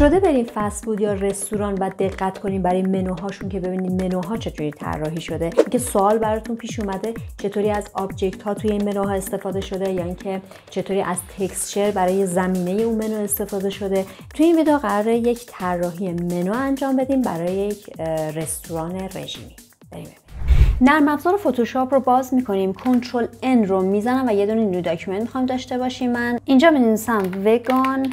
شده بریم فست فود یا رستوران و دقت کنیم برای منوهاشون که ببینید منوها چطوری طراحی شده. که سوال براتون پیش اومده چطوری از object ها توی این منوها استفاده شده یا اینکه چطوری از texture برای زمینه اون منو استفاده شده. توی این ویدیو قراره یک طراحی منو انجام بدیم برای یک رستوران رژیمی. بریم نرم افزار فتوشاپ رو باز می‌کنیم. control N رو می‌زنم و یه دونه new document می‌خوام داشته باشیم. من اینجا می‌نویسم وگان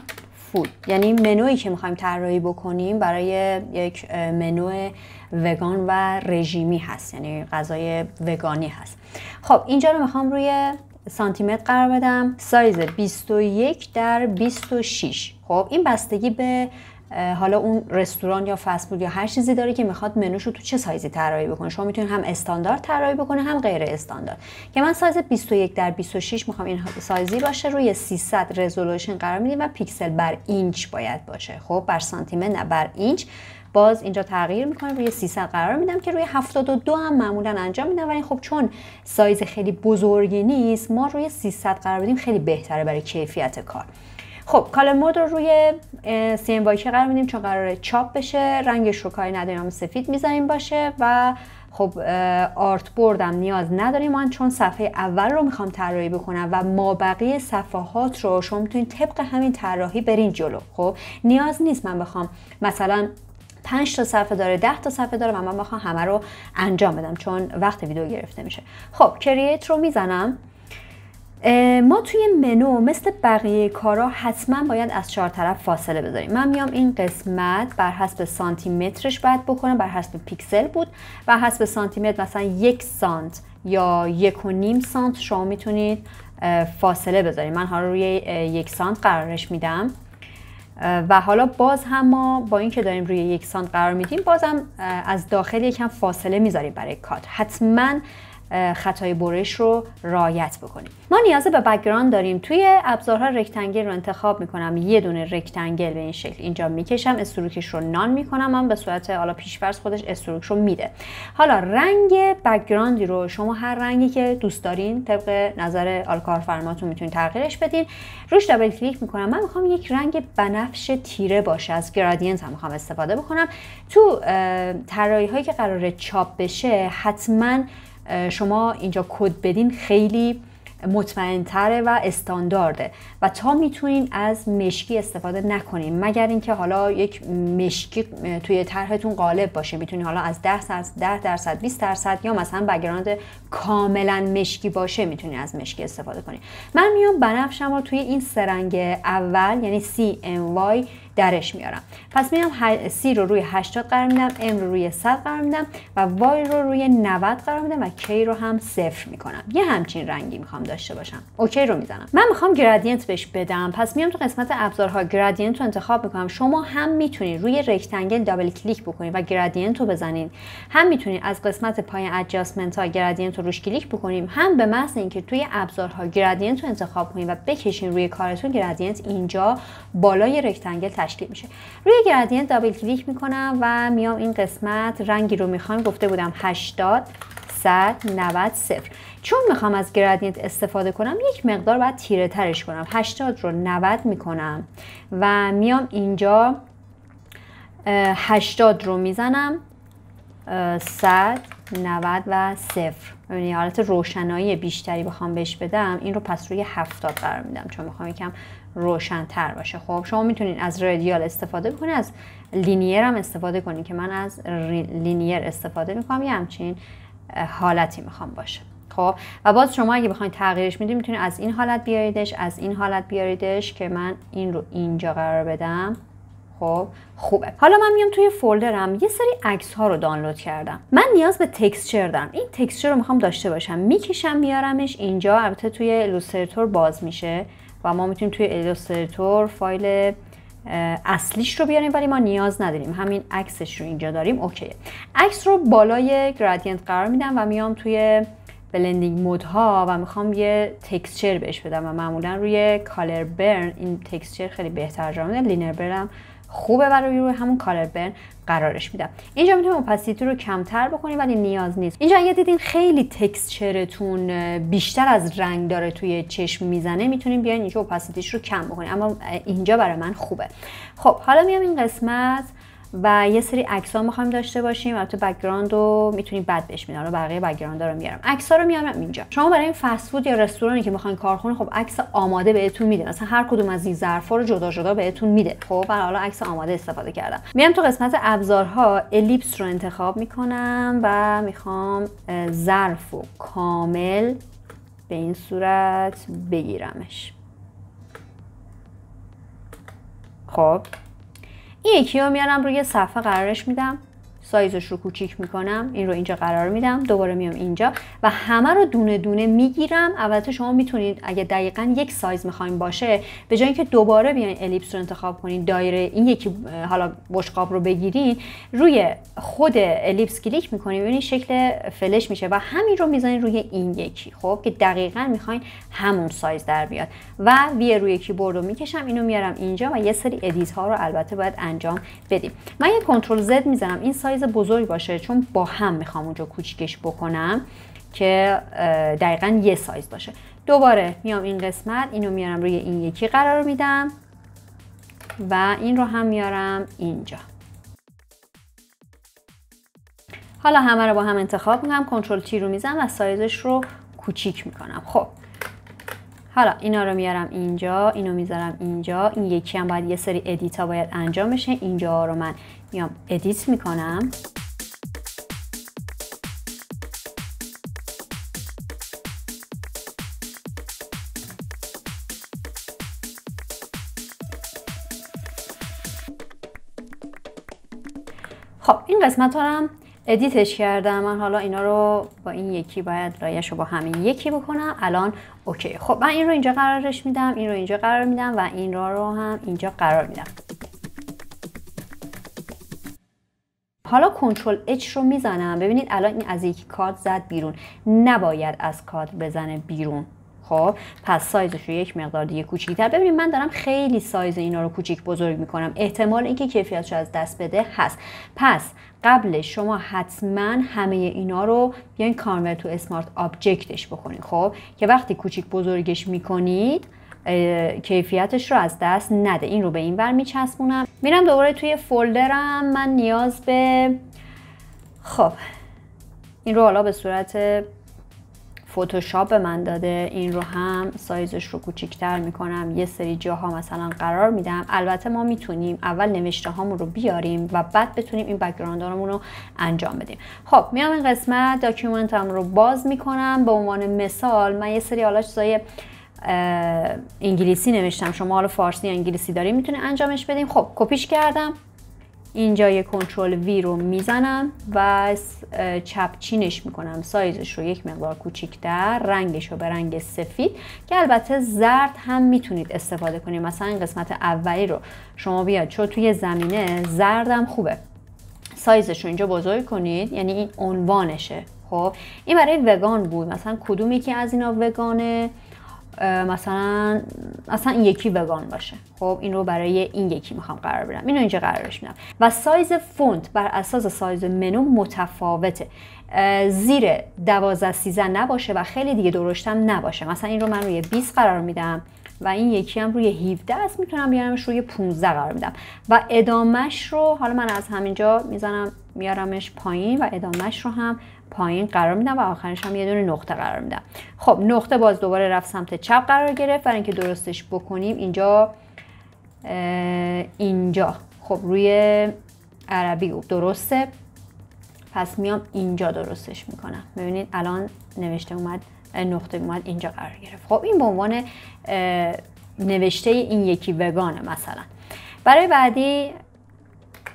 food یعنی منویی که می‌خوایم طراحی بکنیم برای یک منو وگان و رژیمی هست. یعنی غذای وگانی هست. خب اینجا رو می‌خوام روی سانتیمتر قرار بدم. سایز 21 در 26 خب این بستگی به حالا اون رستوران یا فست فود یا هر چیزی داره که می‌خواد منوش تو چه سایزی طراحی بکنه؟ شما می‌تونید هم استاندارد طراحی بکنه هم غیر استاندارد. که من سایز 21 در 26 می‌خوام این سایزی باشه روی 300 resolution قرار میدیم و پیکسل بر اینچ باید باشه. خب بر سانتیمتر نه بر اینچ. باز اینجا تغییر می‌کنه روی 300 قرار میدم که روی 72 هم معمولا انجام میدم. ولی خب چون سایز خیلی بزرگی نیست ما روی 300 قرار بدیم خیلی بهتره برای کیفیت کار. خب color mode رو روی CM قرار میدیم چون قراره چاپ بشه رنگش رو کاری نداریم سفید می‌ذاریم باشه و خب artboard م نیاز نداریم. من چون صفحه اول رو می‌خوام طراحی بکنم و ما بقیه صفحات رو شما می‌تونید طبق همین طراحی برین جلو. خب نیاز نیست من بخوام مثلا 5 تا صفحه داره 10 تا صفحه داره و من بخوام همه رو انجام بدم چون وقت ویدیو گرفته میشه. خب کرییت رو می‌زنم. ما توی منو مثل بقیه کارا حتما باید از چهار طرف فاصله بذاریم. من میام این قسمت بر حسب سانتی مترش باید بکنم بر حسب پیکسل بود. بر حسب سانتی متر مثلا یک سانت یا یک و نیم سانت شما می‌تونید فاصله بذارید من حالا روی یک سانت قرارش میدم. و حالا باز هم ما با اینکه داریم روی یک سانت قرار میدیم بازم از داخل یکم فاصله می‌ذاریم برای cut حتما خطای برش رو رعایت بکنیم. ما نیاز به background داریم. توی ابزارها rectangle رو انتخاب می‌کنم. یه دونه rectangle به این شکل اینجا می‌کشم stroke ش رو none می‌کنم. من به صورت حالا پیشفرض خودش stroke رو میده. حالا رنگ background ی رو شما هر رنگی که دوست دارین طبق نظر حالا کارفرماتون می‌تونید تغییرش بدین. روش double click می‌کنم. من می‌خوام یک رنگ بنفش تیره باشه. از gradient هم می‌خوام استفاده بکنم. تو طراحی هایی که قراره چاپ بشه حتما شما اینجا کد بدین خیلی مطمئنتره و استاندارده. و تا می‌تونین از مشکی استفاده نکنین مگر اینکه حالا یک مشکی توی طرحتون غالب باشه. می‌تونین حالا از 10 درصد 10 درصد 20 درصد یا مثلا background کاملا مشکی باشه می‌تونین از مشکی استفاده کنین. من میام بنفشم رو توی این سه رنگ اول یعنی CMY درش میارم. پس میام C رو روی 80 قرار میدم M رو روی 100 قرار میدم و Y رو روی 90 قرار میدم و K رو هم صفر می‌کنم. یه همچین رنگی می‌خوام داشته باشم. OK رو می‌زنم. من می‌خوام gradient بهش بدم. پس میام تو قسمت ابزارها. gradient رو انتخاب می‌کنم. شما هم می‌تونید روی rectangle double click بکنید و gradient رو بزنید هم می‌تونید از قسمت پایین adjustment ها gradient رو روش کلیک بکنیم. هم به محض اینکه توی ابزارها gradient رو انتخاب کنید و بکشین روی کارتون gradient اینجا بالای rectangle تشکیل میشه. روی gradient double click می‌کنم و میام این قسمت رنگی رو می‌خوام گفته بودم 80 100 90 0 چون می‌خوام از gradient استفاده کنم یک مقدار باید تیره ترش کنم. 80 رو 90 می‌کنم و میام اینجا 80 رو می‌زنم 100 90 و 0 یعنی حالت روشنایی بیشتری بخوام بهش بدم این رو پس روی 70 قرار میدم. چون می‌خوام یکم روشنتر باشه. خب شما می‌تونید از رادیال استفاده بکنید از لینیر هم استفاده کنید که من از لینیر استفاده می‌کنم. یه همچین حالتی می‌خوام باشه. خب و باز شما اگه بخواید تغییرش می‌دید می‌تونید از این حالت بیاریدش از این حالت بیاریدش که من این رو اینجا قرار بدم. خب خوبه. حالا من میام توی folder م یه سری عکس ها رو دانلود کردم. من نیاز به texture دارم. این texture رو می‌خوام داشته باشم. می‌کشم میارمش اینجا. البته توی Illustrator باز میشه. و ما می‌تونیم توی Illustrator فایل اصلیش رو بیاریم ولی ما نیاز نداریم. همین عکسش رو اینجا داریم. OK عکس رو بالای gradient قرار میدم و میام توی blending mode ها و می‌خوام یه texture بهش بدم و معمولا روی color burn این texture خیلی بهتر جواب میده. linear burn خوبه برای روی همون color burn قرارش میدم. اینجا می‌تونیم opacity رو کمتر بکنیم ولی نیاز نیست. اینجا اگه دیدین خیلی texture تون بیشتر از رنگ داره توی چشم می‌زنه می‌تونیم بیاین اینجا opacity ش رو کم بکنیم. اما اینجا برای من خوبه. خب حالا میام این قسمت و یه سری عکس ها می‌خوایم داشته باشیم البته background رو می‌تونیم بعد بهش میدم بقیه background رو میارم. عکس ها رو میارم اینجا. شما برای این فست فود یا رستورانی که می‌خواین کارخونه خب عکس آماده بهتون میده. مثلا هر کدوم از این ظرفا رو جدا جدا بهتون میده. خب حالا عکس آماده استفاده کردم. میام تو قسمت ابزارها. ellipse رو انتخاب می‌کنم و می‌خوام ظرف و کامل به این صورت بگیرمش. خب. این یکی رو میارم روی صفحه قرارش میدم. سایزش رو کوچیک می‌کنم این رو اینجا قرار میدم دوباره میام اینجا و همه رو دونه دونه می‌گیرم. البته شما می‌تونید اگه دقیقا یک سایز می‌خوایم باشه به جای اینکه دوباره بیاین الیپس رو انتخاب کنید دایره این یکی حالا بشقاب رو بگیرین روی خود ellipse کلیک می‌کنید ببینید شکل فلش میشه و همین رو می‌زنید روی این یکی خب؟ که دقیقا می‌خواین همون سایز در بیاد. و V روی کیبورد رو می‌کشم اینو میارم اینجا و یه سری edit ها رو البته باید انجام بدیم. من یه Control Z می‌زنم این سایز بزرگ باشه چون با هم می‌خوام اونجا کوچیکش بکنم که دقیقا یه سایز باشه. دوباره میام این قسمت اینو میارم روی این یکی قرار میدم و این رو هم میارم اینجا. حالا همه رو با هم انتخاب می‌کنم Control T رو می‌زنم و سایزش رو کوچیک می‌کنم. خب. حالا اینا رو میارم اینجا اینو می‌ذارم اینجا. این یکی هم باید یه سری edit باید انجام بشه. اینجا رو من میام edit می‌کنم. خب این قسمت ها هم edit ش کردم. من حالا اینا رو با این یکی باید لایه‌ش رو با همین یکی بکنم. الان OK. خب من این رو اینجا قرارش میدم این رو اینجا قرار میدم و این رو, رو هم اینجا قرار میدم. حالا Control H رو می‌زنم. ببینید الان این از یک کارت زد بیرون. نباید از کارت بزنه بیرون. خب پس سایزش رو یک مقدار دیگه کوچیک‌تر. ببینید من دارم خیلی سایز اینا رو کوچیک بزرگ می‌کنم. احتمال اینکه کیفیتش از دست بده هست. پس قبل شما حتما همه اینا رو بیاین convert to smart object ش بکنید. خب که وقتی کوچیک بزرگش می‌کنید کیفیتش رو از دست نده. این رو به این ور میچسبونم. میرم دوباره توی folder م من نیاز به خب این رو حالا به صورت فتوشاپ به من داده این رو هم سایزش رو کوچیکتر می‌کنم یه سری جاها مثلا قرار میدم. البته ما می‌تونیم اول نوشته هامون رو بیاریم و بعد بتونیم این background رو انجام بدیم. خب میام این قسمت داکیومنتم رو باز می‌کنم. به عنوان مثال من یه سری حالا چیزای انگلیسی نوشتم. شما حالا فارسی انگلیسی داریم می‌تونید انجامش بدیم خب کپیش کردم. اینجا یه کنترل وی رو می‌زنم و چپچینش می‌کنم. سایزش رو یک مقدار کوچیکتر رنگش رو به رنگ سفید که البته زرد هم می‌تونید استفاده کنید. مثلا این قسمت اولی رو شما بیاد. چون توی زمینه زردم خوبه. سایزش رو اینجا بزرگ کنید. یعنی این عنوانشه. خب این برای وگان بود. مثلا کدومی که از اینا وگانه؟ مثلا اصلا این یکی وگان باشه. خب این رو برای این یکی می‌خوام قرار بدم. اینو اینجا قرارش میدم. و سایز فونت بر اساس سایز منو متفاوته. زیر 12 13 نباشه و خیلی دیگه درشتم نباشه. مثلا این رو من روی 20 قرار میدم و این یکی هم روی 17 است. می‌تونم بیارمش روی 15 قرار میدم. و ادامش رو حالا من از همینجا می‌زنم میارمش پایین و ادامش رو هم پایین قرار میدم و آخرش هم یه دونه نقطه قرار میدم. خب نقطه باز دوباره رفت سمت چپ قرار گرفت. برای اینکه درستش بکنیم اینجا اینجا. خب روی عربی درسته؟ پس میام اینجا درستش می‌کنم. ببینید الان نوشته اومد نقطه اومد اینجا قرار گرفت. خب این به عنوان نوشته این یکی وگانه مثلا. برای بعدی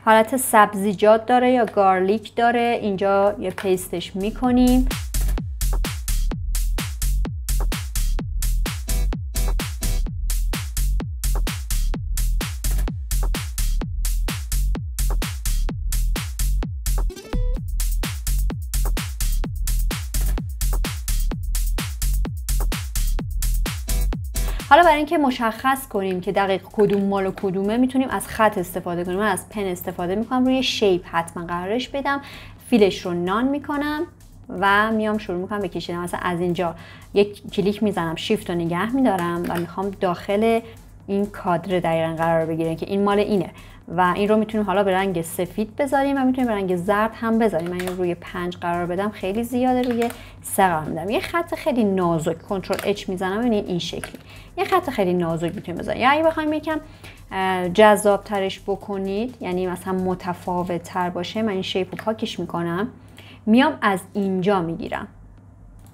حالت سبزیجات داره یا گارلیک داره. اینجا یه پیستش می‌کنیم. حالا برای اینکه مشخص کنیم که دقیق کدوم مال و کدومه می‌تونیم از خط استفاده کنیم. من از پن استفاده می‌کنم روی شیپ حتما قرارش بدم. فیلش رو نان می‌کنم و میام شروع می‌کنم به کشیدن. مثلا از اینجا یک کلیک می‌زنم شیفت رو نگه میدارم و می‌خوام داخل این کادر دقیقا قرار بگیره که این مال اینه. و این رو می‌تونیم حالا به رنگ سفید بذاریم و می‌تونیم به رنگ زرد هم بذاریم. من این روی پنج قرار بدم خیلی زیاده روی سه قرار میدم. یه خط خیلی نازک کنترل اچ می‌زنم. ببینید این شکلی. یه خط خیلی نازک می‌تونیم بذاریم. یا اگه بخوایم یکم جذاب ترش بکنید یعنی مثلا متفاوت تر باشه من این شیپ رو پاکش می‌کنم. میام از اینجا می‌گیرم.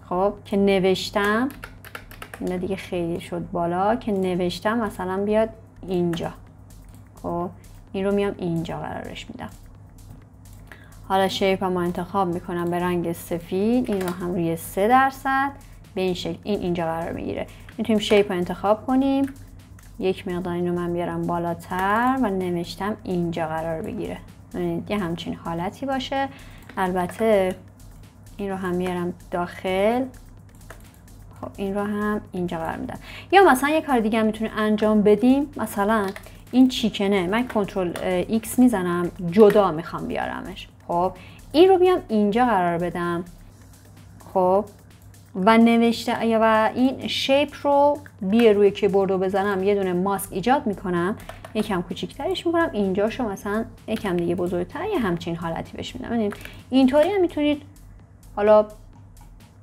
خب که نوشتم اینا دیگه خیلی شد بالا که نوشتم مثلا بیاد اینجا. خب این رو میام اینجا قرارش میدم. حالا شیپ هم انتخاب می‌کنم به رنگ سفید این رو هم روی 3 درصد به این شکل این اینجا قرار می‌گیره. می‌تونیم شیپ رو انتخاب کنیم. یک مقدار این رو من بیارم بالاتر و نوشتم اینجا قرار بگیره. یه همچین حالتی باشه. البته این رو هم میارم داخل. خب این رو هم اینجا قرار میدم. یا مثلا یه کار دیگه هم می‌تونیم انجام بدیم. مثلا این چیکنه من Control X می‌زنم جدا می‌خوام بیارمش. خب این رو بیام اینجا قرار بدم. خب و نوشته و این shape رو B روی کیبورد رو بزنم یه دونه ماسک ایجاد می‌کنم. یکم کوچیکترش می‌کنم. اینجاشو مثلا یکم دیگه بزرگتر یه همچین حالتی بهش میدم. اینطوری هم می‌تونید حالا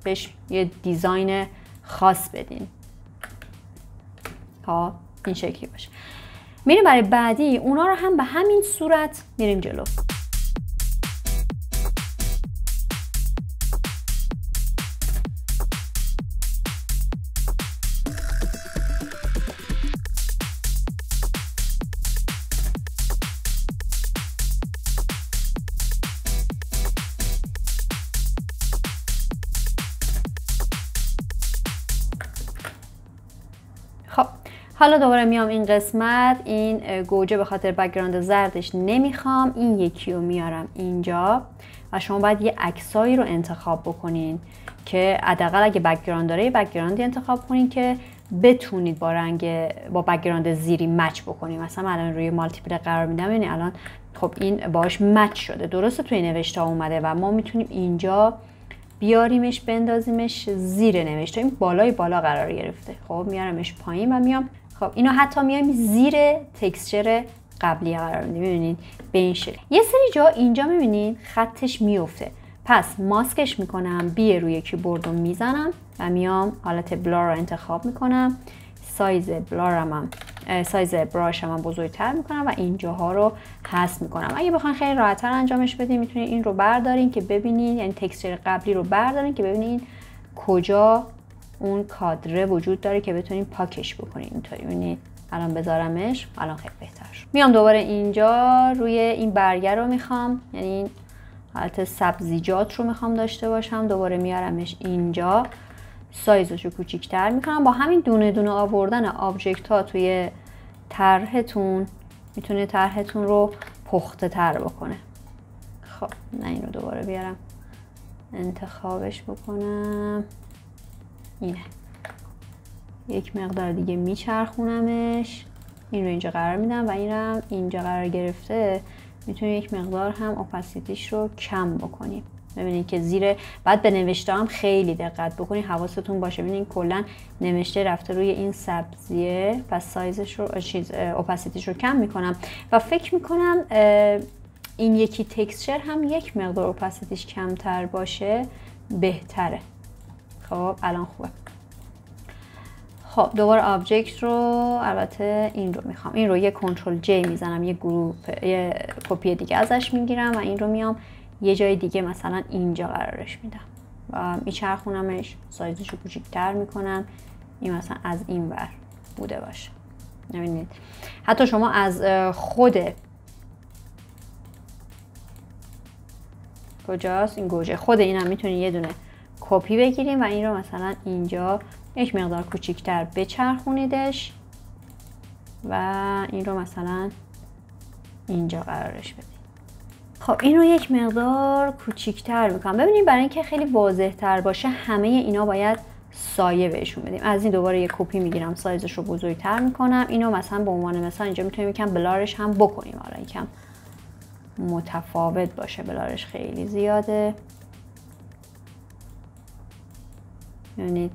بهش یه design خاص بدین. تا این شکلی باشه. میریم برای بعدی اونا رو هم به همین صورت میریم جلو. حالا دوباره میام این قسمت این گوجه به خاطر background زردش نمی‌خوام. این یکی رو میارم اینجا و شما باید یه عکسایی رو انتخاب بکنین که حداقل اگه background داره یه background ی انتخاب کنین که بتونید با رنگ با background زیری match بکنید مثلا الان روی multiply قرار میدم یعنی الان خب این باش match شده. درسته توی نوشته اومده و ما می‌تونیم اینجا بیاریمش بندازیمش زیر نوشته. این بالای بالا قرار گرفته. خب میارمش پایین و میام خب اینو حتی میایم زیر texture قبلی قرار میدیم می‌بینید؟ به این شکل. یه سری جا اینجا می‌بینید خطش میفته پس ماسکش می‌کنم B روی کیبورد رو می‌زنم و میام حالت blur رو انتخاب می‌کنم. سایز blur م هم سایز brush م هم بزرگتر می‌کنم و اینجاها رو حذف می‌کنم. اگه بخواین خیلی راحتتر انجامش بدین می‌تونید این رو بردارین که ببینید یعنی texture قبلی رو بردارین که ببینید کجا اون کادره وجود داره که بتونیم پاکش بکنیم اینطوری. ببینید الان بذارمش الان خیلی بهتر میام دوباره اینجا روی این برگر رو می‌خوام. یعنی این حالت سبزیجات رو می‌خوام داشته باشم. دوباره میارمش اینجا. سایزش رو کوچیکتر می‌کنم. با همین دونه دونه آوردن آبجکت ها توی طرحتون می‌تونه طرحتون رو پخته تر بکنه. خب نه اینو دوباره بیارم. انتخابش بکنم. اینه. یک مقدار دیگه میچرخونمش. این رو اینجا قرار میدم و این هم اینجا قرار گرفته. می‌تونیم یک مقدار هم اپاسیتیش رو کم بکنیم. ببینید که زیر بعد به نوشته هم خیلی دقت بکنید حواستون باشه. ببینید کلا نوشته رفته روی این سبزیه پس سایزش رو چیز اپاسیتیش رو کم می‌کنم. و فکر می‌کنم این یکی texture هم یک مقدار opacity ش کمتر باشه بهتره. خب الان خوبه. خب دوباره object رو البته این رو می‌خوام. این رو یه Control J می‌زنم یه group یه کپی دیگه ازش می‌گیرم و این رو میام یه جای دیگه مثلا اینجا قرارش میدم. و میچرخونمش سایزش رو کوچیکتر می‌کنم. این مثلا از این ور بوده باشه. نبینید حتی شما از خود کجاست؟ این گوجه. خود این هم می‌تونید یه دونه کپی بگیریم و این رو مثلا اینجا یک مقدار کوچیکتر بچرخونیدش و این رو مثلا اینجا قرارش بدیم. خب این رو یک مقدار کوچیکتر می‌کنم ببینید برای اینکه خیلی واضح تر باشه همه اینا باید سایه بهشون بدیم. از این دوباره یه کپی می‌گیرم سایزش رو بزرگتر می‌کنم. اینو مثلا به عنوان مثلا اینجا می‌تونیم یکم بلارش هم بکنیم. حالا یکم متفاوت باشه بلارش خیلی زیاده. یعنی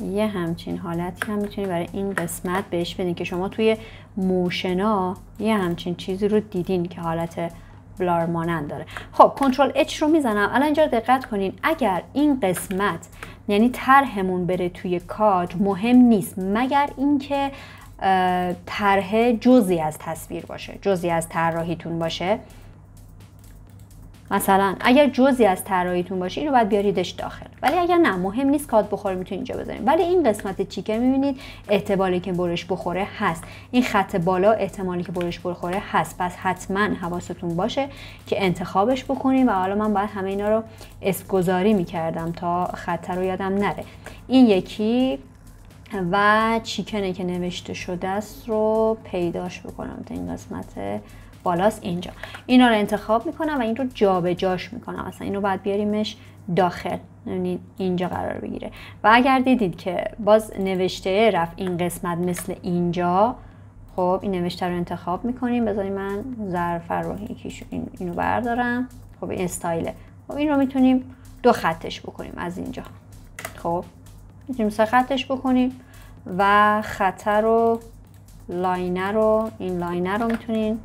یه همچین حالتی هم می‌تونید برای این قسمت بهش بدین که شما توی موشنا یه همچین چیزی رو دیدین که حالت بلار مانند داره. خب کنترل اچ رو می‌زنم. الان اینجا دقت کنین. اگر این قسمت یعنی طرحمون بره توی کادر مهم نیست. مگر اینکه طرح جزی از تصویر باشه جزی از طراحیتون باشه. مثلا اگر جزی از طراحیتون باشه اینو باید بیاریدش داخل. ولی اگر نه مهم نیست کاد بخوره می‌تونید اینجا بذارید ولی این قسمت چیکه می‌بینید؟ احتمالی که برش بخوره هست. این خط بالا احتمالی که برش بخوره هست. پس حتما حواستون باشه که انتخابش بکنید و حالا من باید همه اینا رو اسگذاری می‌کردم تا خط رو یادم نره. این یکی و چیکنه که نوشته شده است رو پیداش بکنم تا این قسمت بالاست اینجا. اینا رو انتخاب می‌کنم و این رو جابجاش می‌کنم. مثلا این رو باید بیاریمش داخل. یعنی اینجا قرار بگیره. و اگر دیدید که باز نوشته رفت این قسمت مثل اینجا خب این نوشته رو انتخاب می‌کنیم. بذاری من ظرف رو این اینو بردارم. خب این استایله. خب این رو می‌تونیم دو خطش بکنیم از اینجا. خب می‌تونیم سه خطش بکنیم و خطر رو لاینر رو این لاینر رو می‌تونیم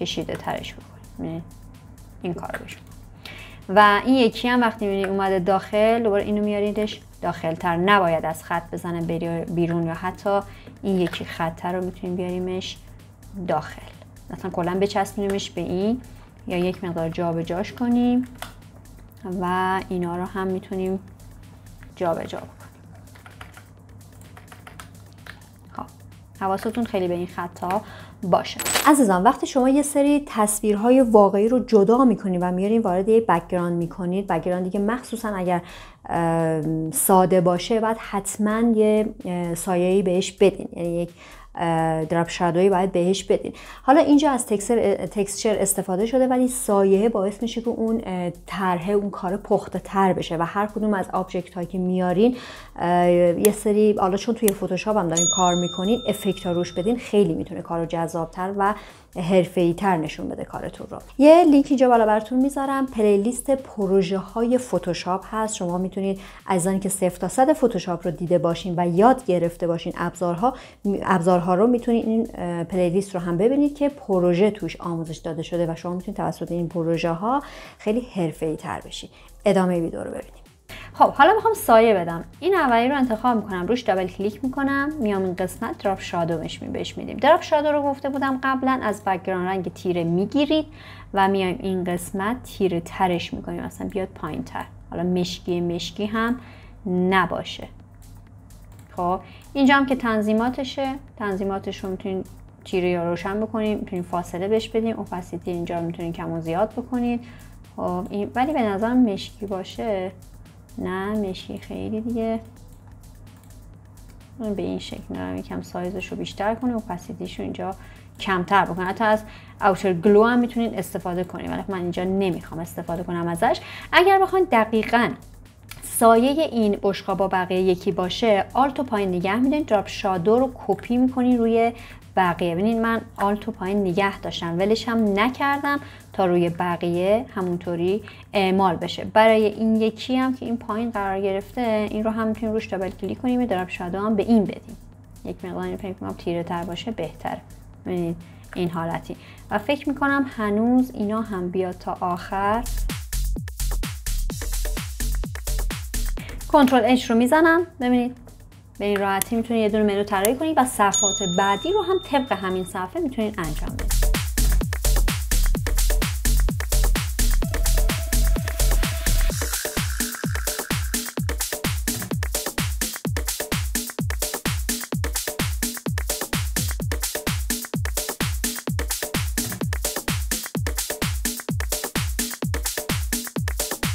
کشیده ترش بکنیم یعنی این کار بشون و این یکی هم وقتی می‌بینید اومده داخل دوباره اینو میاریدش داخل تر نباید از خط بزنه بیرون یا حتی این یکی خط رو می‌تونیم بیاریمش داخل. مثلا کلا بچسبونیمش به این یا یک مقدار جابجاش کنیم و اینا رو هم می‌تونیم جابجا بکنیم. خب حواستون خیلی به این خطا باشه. عزیزان وقتی شما یه سری تصویرهای واقعی رو جدا می‌کنید و میارین وارد یه background می‌کنید background ی که مخصوصا اگر ساده باشه باید حتما یه سایه‌ای بهش بدین. یعنی یک drop shadow ی باید بهش بدین. حالا اینجا از texture استفاده شده ولی سایه باعث میشه که اون طرح اون کار پخته تر بشه و هر کدوم از object هایی که میارین یه سری حالا چون توی فتوشاپ هم دارین کار می‌کنین افکت ها روش بدین خیلی می‌تونه کارو جذابتر و حرفه‌ای تر نشون بده کارتون رو. یه لینک اینجا بالا براتون می‌ذارم. playlist پروژه های فتوشاپ هست. شما می‌تونید اگه که صفر تا صد فتوشاپ رو دیده باشین و یاد گرفته باشین ابزارها ابزارها رو می‌تونید این playlist رو هم ببینید که پروژه توش آموزش داده شده و شما می‌تونید توسط این پروژه ها خیلی حرفه‌ای تر بشین. ادامه ویدیو رو ببینید خب حالا می‌خوام سایه بدم. این اولی رو انتخاب می‌کنم روش double click می‌کنم میام این قسمت drop shadow ش می بهش میدیم. drop shadow رو گفته بودم قبلا از background رنگ تیره می‌گیرید و میایم این قسمت تیره ترش می‌کنیم. اصلا بیاد پایین تر. حالا مشکی مشکی هم نباشه. خب اینجا هم که تنظیماتشه. تنظیماتش رو می‌تونید تیره یا روشن بکنید می‌تونید فاصله بهش بدیم اوپاسیتی اینجا می‌تونید کم و زیاد بکنید خب این ولی به نظرم مشکی باشه. نه مشکی خیلی دیگه. به این شکل میرم یکم سایزش رو بیشتر کنیم و پسیدیش رو اینجا کمتر بکنیم حتی از اوتر گلو هم می‌تونید استفاده کنید. ولی خب من اینجا نمی‌خوام استفاده کنم ازش. اگر بخواید دقیقا سایه این بشقا با بقیه یکی باشه آلتو پایین نگه میدین دراپ شادو رو کپی می‌کنین روی بقیه. ببینید من آلتو پایین نگه داشتم ولش هم نکردم تا روی بقیه همونطوری اعمال بشه. برای این یکی هم که این پایین قرار گرفته این رو هم می‌تونیم روش دابل کلیک کنیم دراپ شادو هم به این بدیم. یک مقدار فکر می‌کنم تیره تر باشه بهتر ببینید این حالتی. و فکر می‌کنم هنوز اینا هم بیاد تا آخر. کنترل اچ رو می‌زنم. ببینید به این راحتی می‌تونید یه دونه منو طراحی کنید و صفحات بعدی رو هم طبق همین صفحه می‌تونید انجام بدید